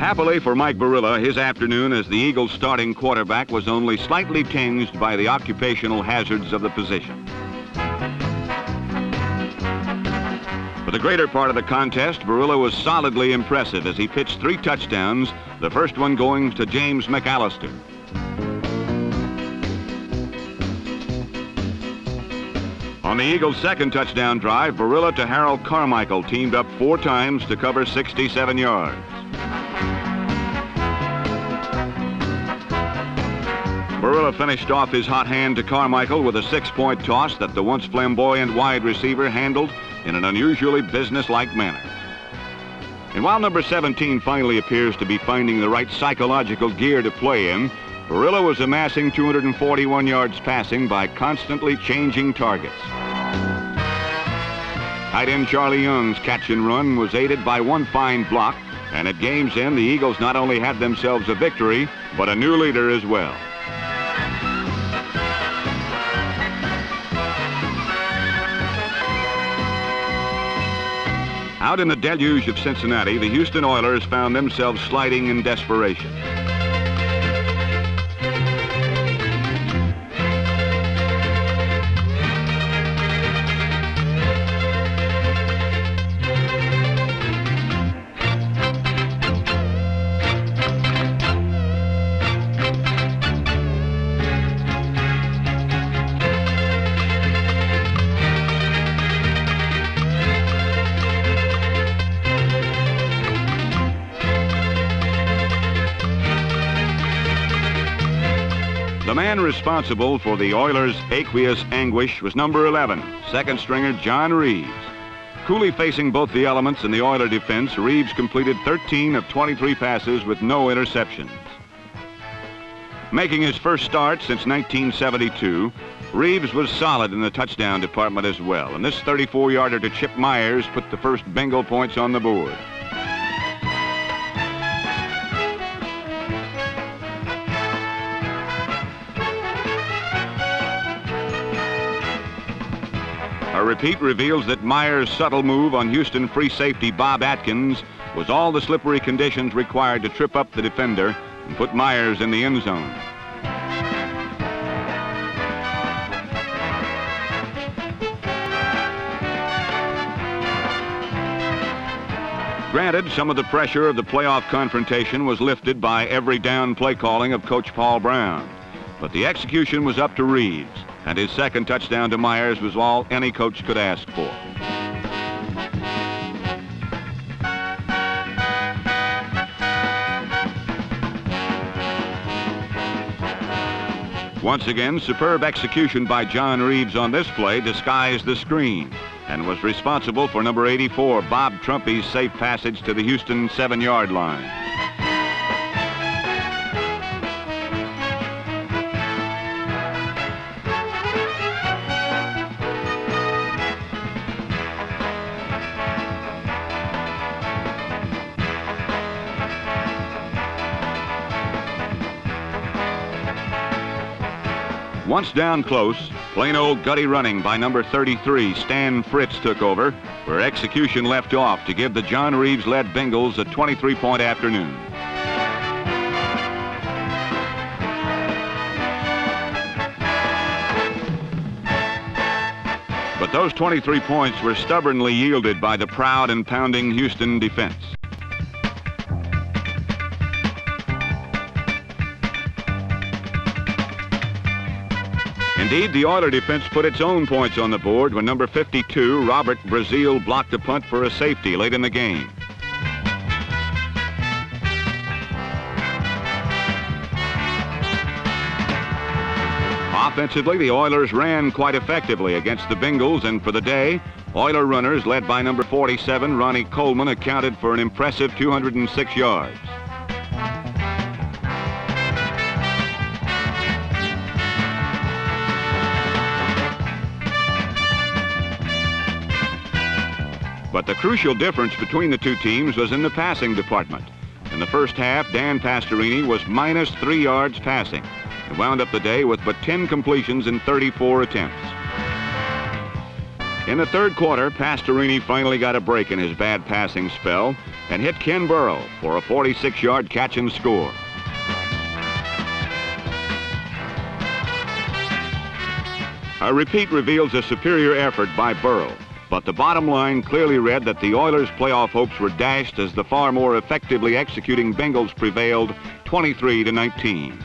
Happily for Mike Boryla, his afternoon as the Eagles' starting quarterback was only slightly tinged by the occupational hazards of the position. For the greater part of the contest, Boryla was solidly impressive as he pitched three touchdowns, the first one going to James McAlister. On the Eagles' second touchdown drive, Boryla to Harold Carmichael teamed up four times to cover 67 yards. Boryla finished off his hot hand to Carmichael with a six-point toss that the once flamboyant wide receiver handled in an unusually businesslike manner. And while number 17 finally appears to be finding the right psychological gear to play in, Boryla was amassing 241 yards passing by constantly changing targets. Tight end Charlie Young's catch and run was aided by one fine block, and at game's end, the Eagles not only had themselves a victory, but a new leader as well. Out in the deluge of Cincinnati, the Houston Oilers found themselves sliding in desperation. Man responsible for the Oilers' aqueous anguish was number 11, second stringer John Reaves. Coolly facing both the elements in the Oiler defense, Reaves completed 13 of 23 passes with no interceptions. Making his first start since 1972, Reaves was solid in the touchdown department as well, and this 34-yarder to Chip Myers put the first Bengal points on the board. A repeat reveals that Myers' subtle move on Houston free safety Bob Atkins was all the slippery conditions required to trip up the defender and put Myers in the end zone. Granted, some of the pressure of the playoff confrontation was lifted by every down play calling of Coach Paul Brown. But the execution was up to Reaves, and his second touchdown to Myers was all any coach could ask for. Once again, superb execution by John Reaves on this play disguised the screen and was responsible for number 84, Bob Trumpy's safe passage to the Houston seven-yard line. Once down close, plain old gutty running by number 33, Stan Fritts took over, where execution left off to give the John Reaves-led Bengals a 23-point afternoon. But those 23 points were stubbornly yielded by the proud and pounding Houston defense. Indeed, the Oiler defense put its own points on the board when number 52, Robert Brazile, blocked a punt for a safety late in the game. Offensively, the Oilers ran quite effectively against the Bengals, and for the day, Oiler runners led by number 47, Ronnie Coleman, accounted for an impressive 206 yards. But the crucial difference between the two teams was in the passing department. In the first half, Dan Pastorini was minus three yards passing and wound up the day with but 10 completions in 34 attempts. In the third quarter, Pastorini finally got a break in his bad passing spell and hit Ken Burrough for a 46-yard catch and score. A repeat reveals a superior effort by Burrough, but the bottom line clearly read that the Oilers' playoff hopes were dashed as the far more effectively executing Bengals prevailed 23 to 19.